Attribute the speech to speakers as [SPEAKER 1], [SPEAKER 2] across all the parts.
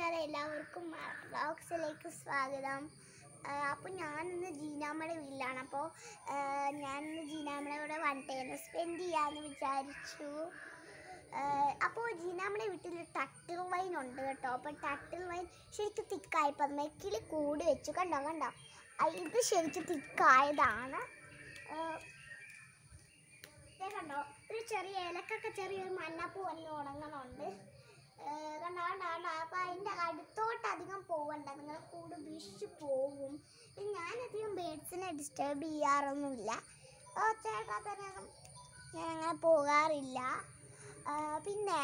[SPEAKER 1] കൂട്ടുകാരെ എല്ലാവർക്കും ബ്ലോഗ്സിലേക്ക് സ്വാഗതം. അപ്പോൾ ഞാനിന്ന് ജീനാമ്മയുടെ വീട്ടിലാണ്. അപ്പോൾ ഞാനിന്ന് ജീനാമ്മയുടെ കൂടെ വൺ ടൈം സ്പെൻഡ് ചെയ്യാമെന്ന് വിചാരിച്ചു. അപ്പോൾ ജീനാമ്മയുടെ വീട്ടിൽ ടട്ടിൽ വൈൻ ഉണ്ട് കേട്ടോ. അപ്പോൾ ടട്ടിൽ വൈൻ ശരിക്കും തിക്കായപ്പോൾ മെക്കിൽ കൂടി വെച്ചു. കണ്ടോ കണ്ടോ? ഇത് ശരിക്കും തിക്കായതാണ്. കണ്ടോ? ഒരു ചെറിയ ഇലക്കൊക്കെ ചെറിയൊരു മഞ്ഞപ്പൂ വന്ന് ഉണങ്ങണുണ്ട് ഏഹ് കണ്ടോ കണ്ടോ കണ്ടോ അപ്പം അതിന്റെ അടുത്തോട്ട് അധികം പോവണ്ട നിങ്ങൾ പോവും പിന്നെ ഞാനധികം ബേഡ്സിനെ ഡിസ്റ്റർബ് ചെയ്യാറൊന്നുമില്ല. ചേട്ടാ തന്നെ ഞാൻ അങ്ങനെ പോകാറില്ല. പിന്നെ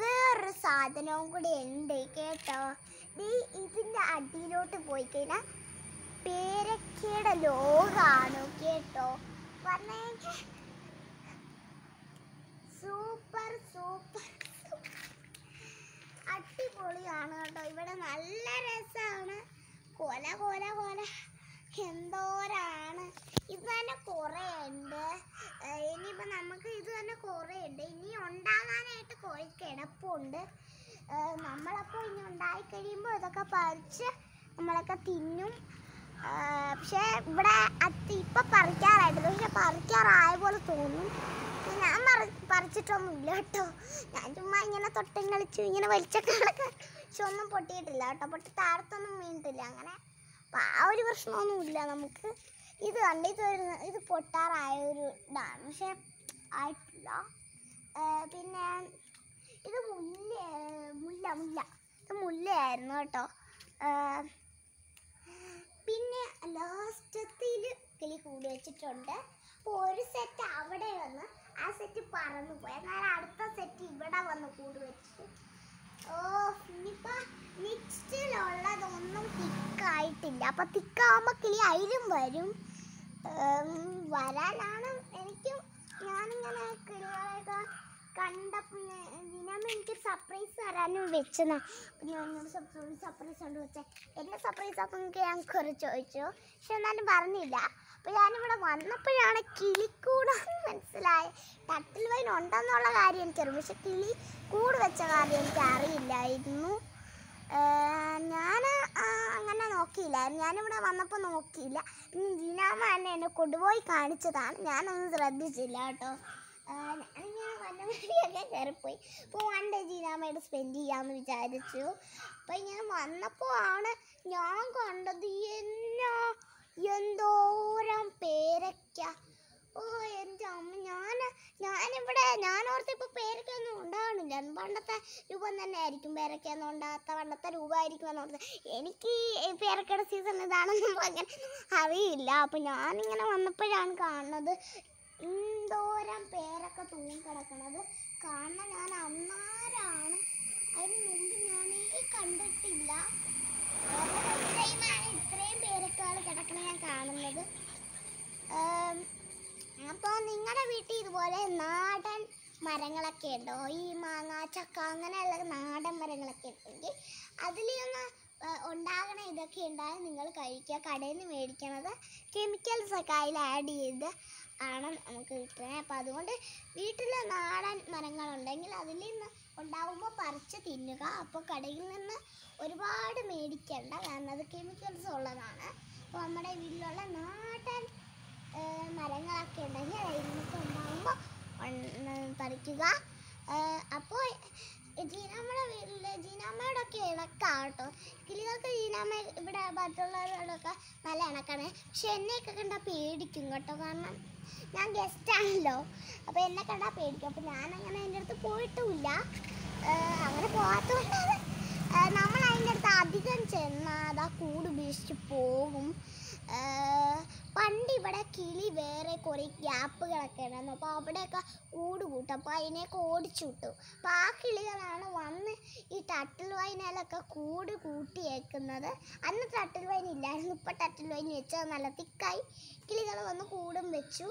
[SPEAKER 1] വേറൊരു സാധനവും കൂടി ഉണ്ട് കേട്ടോ. ഈ ഇതിന്റെ അടിയിലോട്ട് പോയി കഴിഞ്ഞാൽ പേരക്കയുടെ ലോകാണ് കേട്ടോ. പറഞ്ഞ സൂപ്പർ സൂപ്പർ അടിപൊളിയാണ് കേട്ടോ ഇവിടെ നല്ല രസമാണ് കൊല കൊല കൊല എന്തോരാണ്. ഇത് തന്നെ കുറേ ഉണ്ട് ഇനിയിപ്പോൾ നമുക്ക് ഇത് തന്നെ കുറേ ഉണ്ട് ഇനി ഉണ്ടാകാനായിട്ട് കുറേ കിടപ്പുണ്ട്. നമ്മളപ്പോൾ ഇനി ഉണ്ടായി കഴിയുമ്പോൾ ഇതൊക്കെ പറിച്ച് നമ്മളൊക്കെ തിന്നും. പക്ഷേ ഇവിടെ അത് ഇപ്പം പറിക്കാറായിട്ടില്ല പക്ഷെ പറിക്കാറായ പോലെ തോന്നും. ഞാൻ പറി പറിച്ചിട്ടൊന്നുമില്ല കേട്ടോ. ഞാൻ ചുമ്മാ ഇങ്ങനെ തൊട്ടും കളിച്ചു ഇങ്ങനെ വലിച്ചൊക്കെ നടക്കാൻ പക്ഷെ ഒന്നും പൊട്ടിയിട്ടില്ല കേട്ടോ. പൊട്ടി താഴത്തൊന്നും വീണിട്ടില്ല. അങ്ങനെ ആ ഒരു പ്രശ്നമൊന്നുമില്ല നമുക്ക്. ഇത് കണ്ട് ഇത് വരുന്ന ഇത് പൊട്ടാറായ ഒരു ഇതാണ്. പക്ഷെ ആയിട്ടില്ല. പിന്നെ ഇത് മുല്ല മുല്ല മുല്ല. ഇത് മുല്ലയായിരുന്നു കേട്ടോ. പിന്നെ ലാസ്റ്റത്തിൽ കിളി കൂടി വെച്ചിട്ടുണ്ട്. ഒരു സെറ്റ് അവിടെ വന്ന് ആ സെറ്റ് പറന്നു പോയി. എന്നാൽ അടുത്ത സെറ്റ് ഇവിടെ വന്ന് കൂട് വെച്ചു ഓ ഇനിയിപ്പോൾ നെക്സ്റ്റിലുള്ളതൊന്നും തിക്കായിട്ടില്ല അപ്പൊ തിക്കാവുമ്പോൾ കിളി അതിലും വരും. വരാനാണ് എനിക്കും ഞാനിങ്ങനെ കിളികളെയൊക്കെ കണ്ടപ്പോൾ ദിനമ്മ എനിക്ക് സർപ്രൈസ് തരാനും വെച്ചതാ അപ്പം ഞാൻ സർപ്രൈസ് കൊണ്ട് വെച്ചേ. എന്നെ സർപ്രൈസ് ആക്കും ഞാൻ കുറേ ചോദിച്ചു. പക്ഷെ എന്നാലും പറഞ്ഞില്ല. അപ്പോൾ ഞാനിവിടെ വന്നപ്പോഴാണ് കിളിക്കൂടാന്ന് മനസ്സിലായ. തട്ടിൽ വൈൻ ഉണ്ടെന്നുള്ള കാര്യം എനിക്കറിയാം പക്ഷെ കിളി കൂട് വെച്ച കാര്യം എനിക്ക് അറിയില്ലായിരുന്നു ഞാൻ അങ്ങനെ നോക്കിയില്ലായിരുന്നു. ഞാനിവിടെ വന്നപ്പോൾ നോക്കിയില്ല. പിന്നെ ജീനാമ തന്നെ എന്നെ കൊണ്ടുപോയി കാണിച്ചതാണ്. ഞാനൊന്നും ശ്രദ്ധിച്ചില്ല കേട്ടോ. വന്നവഴിയൊക്കെ കയറിപ്പോയി. അപ്പോൾ വൺ ഡേ ജീനാമ്മയോട് സ്പെൻഡ് ചെയ്യാമെന്ന് വിചാരിച്ചു. അപ്പോൾ ഞാൻ വന്നപ്പോൾ ആണ് ഞാൻ കണ്ടത് എന്നാ എന്തോരം പേരക്ക. ഓ എന്റെ അമ്മ ഞാൻ ഞാനിവിടെ ഞാനോർത്ത് ഇപ്പോൾ പേരയ്ക്കൊന്നും ഉണ്ടാവണില്ല. പണ്ടത്തെ രൂപം തന്നെ ആയിരിക്കും പേരയ്ക്കൊന്നും ഉണ്ടാകാത്ത പണ്ടത്തെ രൂപമായിരിക്കും എന്നോർത്ത് എനിക്ക് പേരക്കയുടെ സീസൺ ഇതാണെന്നും അങ്ങനെ അറിയില്ല. അപ്പം ഞാനിങ്ങനെ വന്നപ്പോഴാണ് കാണുന്നത് എന്തോരം പേരൊക്കെ തൂങ്ങിക്കിടക്കണത്. കാരണം ഞാൻ അന്നാരാണ്? അതിന് മുമ്പ് ഈ കണ്ടിട്ടില്ല. ഇത്രയും ഇത്രയും പേരൊക്കെയാണ് കിടക്കണ ഞാൻ കാണുന്നത്. അപ്പോൾ നിങ്ങളുടെ വീട്ടിൽ ഇതുപോലെ നാടൻ മരങ്ങളൊക്കെ ഉണ്ടോ? ഈ മാങ്ങ ചക്ക അങ്ങനെയുള്ള നാടൻ മരങ്ങളൊക്കെ ഉണ്ടെങ്കിൽ നിന്ന് ഉണ്ടാകണ ഇതൊക്കെ ഉണ്ടായാൽ നിങ്ങൾ കഴിക്കുക. കടയിൽ നിന്ന് മേടിക്കണത് കെമിക്കൽസ് ഒക്കെ അതിൽ ആഡ് ചെയ്ത് ആണ് നമുക്ക് കിട്ടുന്നത്. അപ്പോൾ അതുകൊണ്ട് വീട്ടിൽ നാടൻ മരങ്ങളുണ്ടെങ്കിൽ അതിൽ നിന്ന് ഉണ്ടാകുമ്പോൾ പറിച്ച് തിന്നുക. അപ്പോൾ കടയിൽ നിന്ന് ഒരുപാട് മേടിക്കേണ്ട കാരണം അത് കെമിക്കൽസ് ഉള്ളതാണ്. അപ്പോൾ നമ്മുടെ വീട്ടിലുള്ള നാടൻ മരങ്ങളൊക്കെ ഉണ്ടെങ്കിൽ അതിൽ നിന്നൊക്കെ ഉണ്ടാകുമ്പോൾ പറിക്കുക. അപ്പോൾ ജീനാമ്മയുടെ വീട്ടിൽ ജീനാമ്മയോടൊക്കെ ഒക്കെ കേട്ടോ കിളികൾക്ക് ജീനാമ്മ ഇവിടെ മറ്റുള്ളവരോടൊക്കെ നല്ല ഇണക്കാണ്. പക്ഷെ എന്നെയൊക്കെ കണ്ടാൽ പേടിക്കും കേട്ടോ. കാരണം ഞാൻ ഗസ്റ്റാണല്ലോ അപ്പോൾ എന്നെ കണ്ടാൽ പേടിക്കും. അപ്പോൾ അങ്ങനെ അതിന്റെ അടുത്ത് പോയിട്ടുമില്ല. അങ്ങനെ പോകാത്തതുകൊണ്ടാണ് നമ്മൾ അതിന്റെ അടുത്ത് അധികം ചെന്നാൽ കൂട് ഉപേക്ഷിച്ച് പോകും. ഇവിടെ കിളി വേറെ കുറേ ഗ്യാപ്പുകളൊക്കെ ഉണ്ടായിരുന്നു അപ്പോൾ അവിടെയൊക്കെ കൂട് കൂട്ടും. അപ്പോൾ അതിനെയൊക്കെ ഓടിച്ചു വിട്ടു. അപ്പോൾ ആ കിളികളാണ് വന്ന് ഈ ടട്ടിൽ വൈനയിലൊക്കെ കൂട് കൂട്ടിയേക്കുന്നത്. അന്ന് ടട്ടിൽ വൈൻ ഇല്ലായിരുന്നു. ഇപ്പോൾ ടട്ടിൽ വൈൻ വെച്ചത് നല്ല തിക്കായി. കിളികൾ വന്ന് കൂടും വെച്ചു.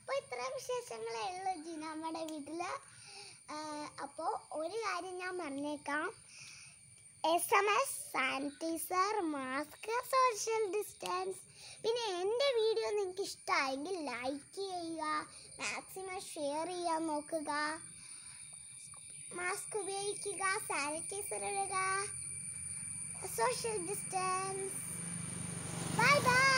[SPEAKER 1] അപ്പോൾ ഇത്രയും വിശേഷങ്ങളേ ഉള്ളൂ ജി നമ്മുടെ വീട്ടിൽ അപ്പോൾ ഒരു കാര്യം ഞാൻ പറഞ്ഞേക്കാം. S M S sanitiser mask social distance പിന്നെ എന്റെ വീഡിയോ നിങ്ങൾക്ക് ഇഷ്ടമായെങ്കിൽ ലൈക്ക് ചെയ്യുക മാക്സിമം ഷെയർ ചെയ്യാൻ നോക്കുക മാസ്ക് ഉപയോഗിക്കുക സാനിറ്റൈസർ ഇടുക സോഷ്യൽ ഡിസ്റ്റൻസ് ബൈ ബൈ